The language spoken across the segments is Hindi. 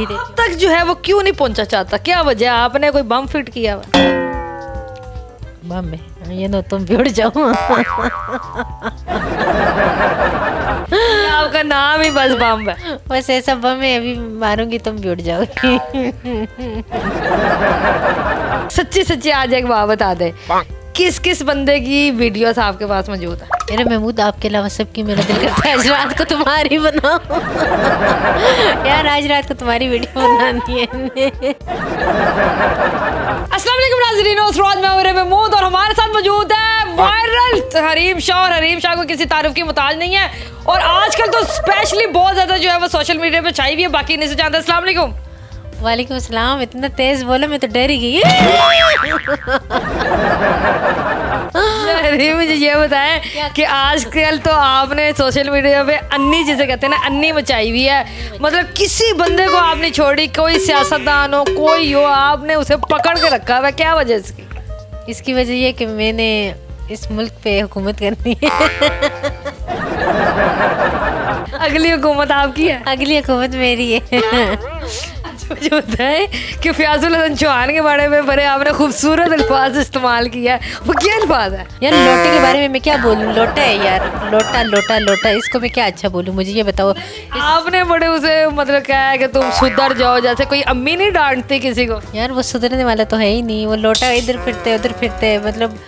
अब तक जो है वो क्यों नहीं पहुँचा चाहता? क्या वजह आपने कोई बम फिट किया हुआ? मम्मी ये नो तुम भी उड़ जाओ। आपका नाम ही बस बम है। बस ऐसा बम है अभी मारूँगी तुम भी उड़ जाओगी। सच्ची सच्ची आज एक बात बता दे। किस किस बंदे की वीडियोस आपके पास मौजूद? है मेरे महमूद आपके अलावा सबकी मेरा दिल करता है आज रात को तुम्हारी बनाओ यार आज रात को तुम्हारी वीडियो बनानी है। अस्सलाम वालेकुम नाज़रीन उसराज मैं उरे महमूद और हमारे साथ मौजूद है वायरल हरीम शाह। और हरीम शाह को किसी तारुफ की मुताज नहीं है। और आजकल तो स्पेशली बहुत ज़्यादा जो है वो सोशल मीडिया पे छाई हुई है बाकी नहीं से जानते। अस्सलाम वालेकुम अस्सलाम इतना तेज बोला मैं तो डर ही गई। अरे मुझे ये बताएँ कि आजकल तो आपने सोशल मीडिया पे अन्नी जिसे कहते हैं ना अन्नी मचाई हुई है। मतलब किसी बंदे को आपने छोड़ी कोई सियासतदान हो कोई हो आपने उसे पकड़ के रखा हुआ है क्या वजह इसकी? इसकी वजह ये कि मैंने इस मुल्क पे हुकूमत करनी है। अगली हुकूमत आपकी है? अगली हुकूमत मेरी है। मुझे बताए कि फयाजुल हसन चौहान के बारे में बड़े आपने खूबसूरत अल्फाज इस्तेमाल किया है। वो क्या अल्फाज है? यार लोटे के बारे में मैं क्या बोलूँ? लोटा है यार। लोटा लोटा लोटा। इसको मैं क्या अच्छा बोलूँ? मुझे ये बताओ। आपने बड़े उसे मतलब क्या है कि तुम सुधर जाओ जैसे कोई अम्मी नहीं डांटती किसी को। यार वो सुधरने वाला तो है ही नहीं। वो लोटा इधर फिरते उधर फिरते मतलब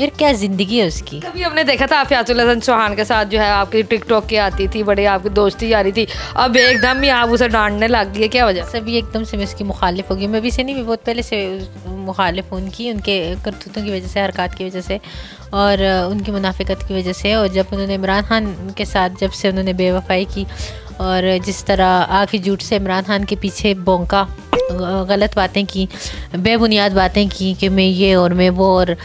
यार क्या ज़िंदगी है उसकी? कभी हमने देखा था आफियातुल हसन चौहान के साथ जो है आपकी टिकटॉक की आती थी बड़ी आपकी दोस्ती आ रही थी? अब एकदम ही आप उसे डांटने लग गई है क्या वजह? सभी एकदम से मैं उसकी मुखालिफ होगी मैं भी से नहीं बहुत पहले से मुखालिफ हूँ उनकी उनके करतूतों की वजह से हरकत की वजह से और उनकी मुनाफिकत की वजह से। और जब उन्होंने इमरान खान के साथ जब से उन्होंने बेवफाई की और जिस तरह आखिर झूठ से इमरान खान के पीछे बोंका गलत बातें की बेबुनियाद बातें की कि मैं ये और मैं वो और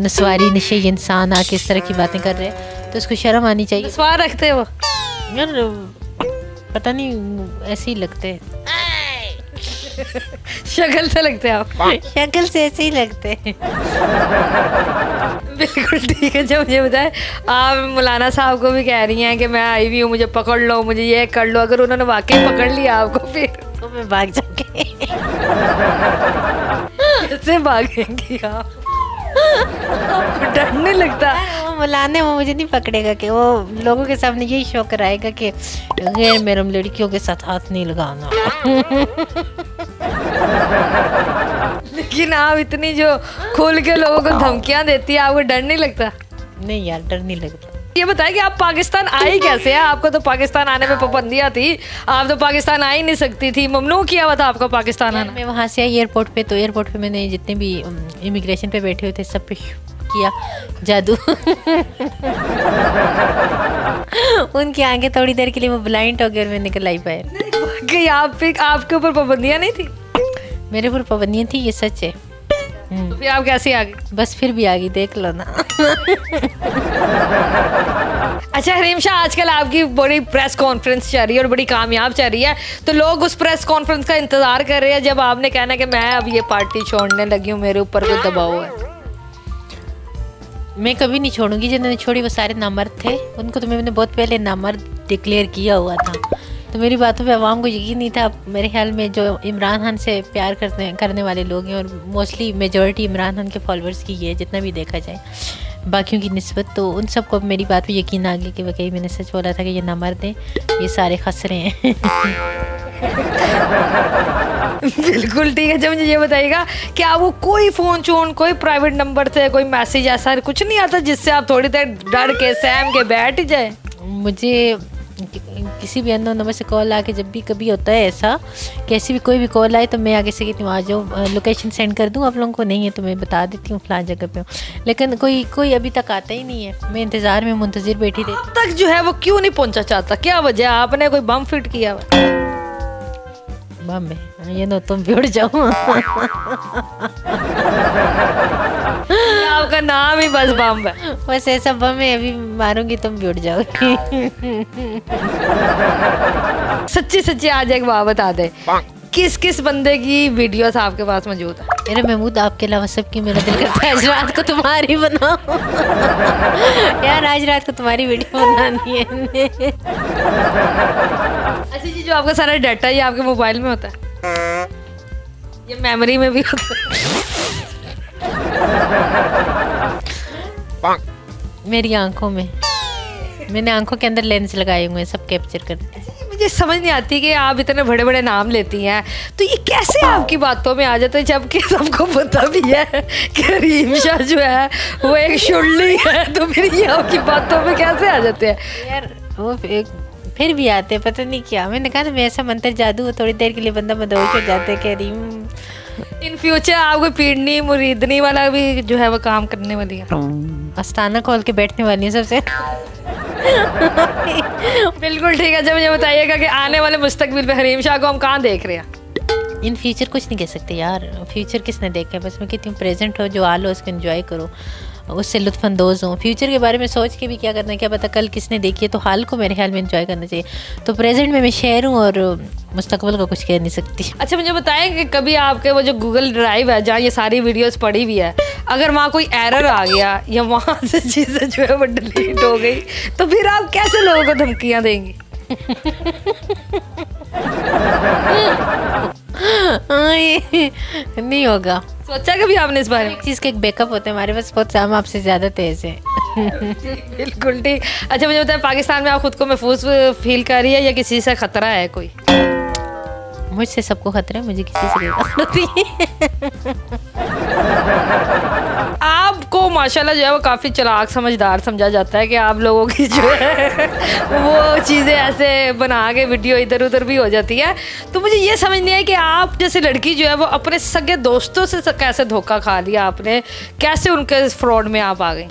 नस्वारी नशे इंसान आके इस तरह की बातें कर रहे हैं तो उसको शर्म आनी चाहिए। नस्वार रखते वो। यार पता नहीं ऐसे ही लगते शक्ल से लगते हैं आप। शक्ल से ऐसे ही लगते हैं। बिल्कुल ठीक है जब मुझे बताए आप मौलाना साहब को भी कह रही हैं कि मैं आई हुई हूँ मुझे पकड़ लो मुझे ये कर लो। अगर उन्होंने वाकई पकड़ लिया आपको फिर। तो मैं भाग जाऊँगी से भागेंगी आप। डर नहीं लगता? वो मौलाने वो मुझे नहीं पकड़ेगा कि वो लोगों के सामने यही शौक कराएगा कि गैर मेरम लड़कियों के साथ हाथ नहीं लगाना। लेकिन आप इतनी जो खोल के लोगों को धमकियाँ देती है आपको डर नहीं लगता? नहीं यार डर नहीं लगता। ये बताए कि आप पाकिस्तान आई कैसे है? आपको तो पाकिस्तान आने में पाबंदियाँ थी। आप तो पाकिस्तान आ ही नहीं सकती थी। ममनू किया हुआ था आपको पाकिस्तान आना? मैं वहाँ से आई एयरपोर्ट पे तो एयरपोर्ट पे मैंने जितने भी इमिग्रेशन पे बैठे हुए थे सब पे किया। जादू। उनकी आँखें थोड़ी देर के लिए वो ब्लाइंड हो गए और मैं निकल आई पाए कि आप आपके ऊपर पाबंदियाँ नहीं थी? मेरे ऊपर पाबंदियाँ थी ये सच है। तो फिर आप कैसे आ गए बस फिर भी आ गई देख लो ना। अच्छा हरीम शाह आजकल आपकी बड़ी प्रेस कॉन्फ्रेंस चल रही है और बड़ी कामयाब चल रही है। तो लोग उस प्रेस कॉन्फ्रेंस का इंतज़ार कर रहे हैं जब आपने कहना कि मैं अब ये पार्टी छोड़ने लगी हूँ मेरे ऊपर कोई दबाव है। मैं कभी नहीं छोड़ूँगी जिन्होंने छोड़ी वो सारे नामर्द थे। उनको तो मैंने बहुत पहले नामर्द डिक्लेयर किया हुआ था। तो मेरी बातों पे आवाम को यकीन नहीं था। मेरे ख्याल में जो इमरान खान से प्यार करने करने वाले लोग हैं और मोस्टली मेजोरिटी इमरान खान के फॉलोअर्स की है जितना भी देखा जाए। बाकियों की नस्बत तो उन सबको मेरी बात पे यकीन आ गया कि वाकई मैंने सच बोला था कि ये ना मर्द हैं ये सारे खसरे हैं। बिल्कुल ठीक है जब मुझे ये बताइएगा कि आपको कोई फ़ोन चोन कोई प्राइवेट नंबर से कोई मैसेज ऐसा कुछ नहीं आता जिससे आप थोड़ी देर डर के सहम के बैठ जाए? मुझे किसी भी अननोन नंबर से कॉल आके जब भी कभी होता है ऐसा कैसी भी कोई भी कॉल आए तो मैं आगे से कहती हूँ आ जाओ लोकेशन सेंड कर दूँ आप लोगों को नहीं है तो मैं बता देती हूँ फ़लाँ जगह पर हूँ। लेकिन कोई कोई अभी तक आता ही नहीं है। मैं इंतज़ार में मुंतज़र बैठी थी तक जो है वो क्यों नहीं पहुँचा चाहता? क्या वजह आपने कोई बम फिट किया हुआ बम में ये नो तुम भी उड़ जाओ आपका नाम ही बस बम है बस ऐसा बम है अभी मारूँगी तुम भी उड़ जाओगी सच्ची सच्ची आज एक बात बता दे किस किस बंदे की वीडियोस आपके पास मौजूद? है मेरे महमूद आपके अलावा सबकी मेरा दिल करता है आज रात को तुम्हारी बनाओ यार आज रात को तुम्हारी वीडियो बनानी है अच्छा जी जो आपका सारा डाटा ये आपके मोबाइल में होता है। ये मेमोरी में भी होता है। मेरी आँखों में। मैंने आँखों के अंदर लेंस लगाए हुए हैं सब कैप्चर करते हैं। मुझे समझ नहीं आती कि आप इतने बड़े बड़े नाम लेती हैं। तो ये कैसे आपकी बातों में आ जाते हैं जबकि सबको पता भी है कि रीम शाह जो है वो एक शुल्ली है तो फिर ये आपकी बातों में कैसे आ जाते हैं? यार वो एक फिर भी आते पता नहीं क्या। मैंने कहा ना मैं ऐसा मंत्र जादू थोड़ी देर के लिए बंदा मदोश हो जाता है कह रही इन फ्यूचर आपको पीड़नी मुरीदनी वाला भी जो है वो काम करने वाली है। आस्थाना खोल के बैठने वाली है सबसे। बिल्कुल ठीक है जब मुझे बताइएगा कि आने वाले मुस्तकबिल में हरीम शाह को हम कहाँ देख रहे हैं? इन फ्यूचर कुछ नहीं कह सकते यार फ्यूचर किसने देखा है? बस मैं कहती हूँ प्रेजेंट हो, जो आ लो, उसको इन्जॉय करो। उससे लुत्फानंदोज हूँ। फ्यूचर के बारे में सोच के भी क्या करना है क्या पता कल किसने देखी है तो हाल को मेरे ख्याल में इंजॉय करना चाहिए। तो प्रेजेंट में मैं शेयर हूँ और मुस्तकबल का कुछ कह नहीं सकती। अच्छा मुझे बताएँ कि कभी आपके वो जो गूगल ड्राइव है जहाँ ये सारी वीडियोस पड़ी हुई है अगर वहाँ कोई एरर आ गया या वहाँ से चीज़ें जो है वो डिलीट हो गई तो फिर आप कैसे लोगों को धमकियाँ देंगी? नहीं होगा। सोचा कभी आपने इस बारे में? चीज़ के एक बैकअप होते हैं हमारे पास बहुत हम आपसे ज़्यादा तेज है। बिल्कुल ठीक। अच्छा मुझे बताया पाकिस्तान में आप खुद को महफूज फील कर रही है या किसी से खतरा है कोई? मुझसे सबको खतरा है मुझे किसी से नहीं आपको माशाल्लाह जो है वो काफ़ी चलाक, समझदार समझा जाता है कि आप लोगों की जो है वो चीज़ें ऐसे बना के वीडियो इधर उधर भी हो जाती है। तो मुझे ये समझ नहीं है कि आप जैसे लड़की जो है वो अपने सगे दोस्तों से कैसे धोखा खा लिया आपने? कैसे उनके फ्रॉड में आप आ गई?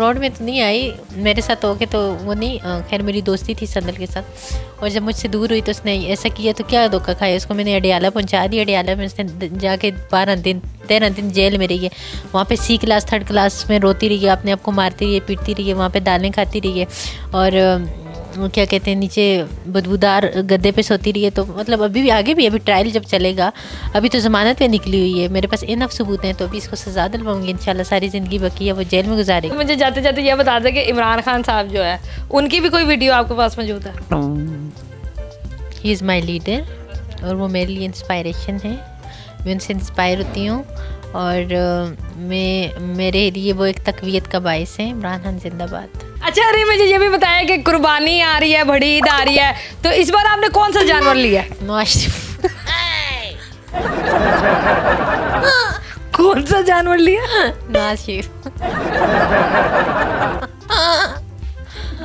फ्रॉड में तो नहीं आई। मेरे साथ हो के तो वो नहीं खैर मेरी दोस्ती थी संदल के साथ। और जब मुझसे दूर हुई तो उसने ऐसा किया तो क्या धोखा खाया? उसको मैंने अडियाला पहुँचा दिया अडियाला में उसने जाके बारह दिन, तेरह दिन जेल में रही है। वहाँ पे सी क्लास, थर्ड क्लास में रोती रही है, अपने आप को मारती रही है, पीटती रही है, वहाँ पे दालें खाती रही है। और क्या कहते हैं नीचे बदबूदार गद्दे पे सोती रही है तो मतलब अभी भी आगे भी अभी ट्रायल जब चलेगा अभी तो ज़मानत पे निकली हुई है मेरे पास इनफ सबूत हैं तो अभी इसको सज़ा दिलवाऊँगी इंशाल्लाह सारी ज़िंदगी बकी है वो जेल में गुजारेगी। मुझे जाते जाते ये बता दें कि इमरान खान साहब जो है उनकी भी कोई वीडियो आपके पास मौजूद है? ही इज़ माई लीडर और वो मेरे लिए इंस्पायरेशन है। मैं उनसे इंस्पायर होती हूँ और मैं मेरे लिए वो एक तकवीत का बायस है इमरान खान जिंदाबाद। अच्छा अरे मुझे ये भी बताया कि कुर्बानी आ रही है बड़ी ईद आ रही है तो इस बार आपने कौन सा जानवर लिया? कौन सा जानवर लिया? नाशिफ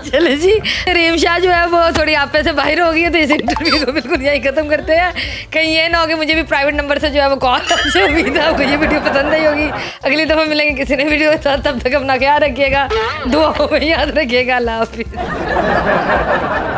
चले जी। रेम शाह जो है वो थोड़ी आप से बाहर हो गई है तो इस इंटरव्यू को बिल्कुल यही खत्म करते हैं। कहीं ये ना हो कि मुझे भी प्राइवेट नंबर से जो है वो कॉल से उम्मीद है आपको ये वीडियो पसंद आई होगी। अगली दफ़ा मिलेंगे किसी ने वीडियो के साथ, तब तक अपना ख्याल रखिएगा, दुआओं में याद रखिएगा, अल्लाह हाफिज़।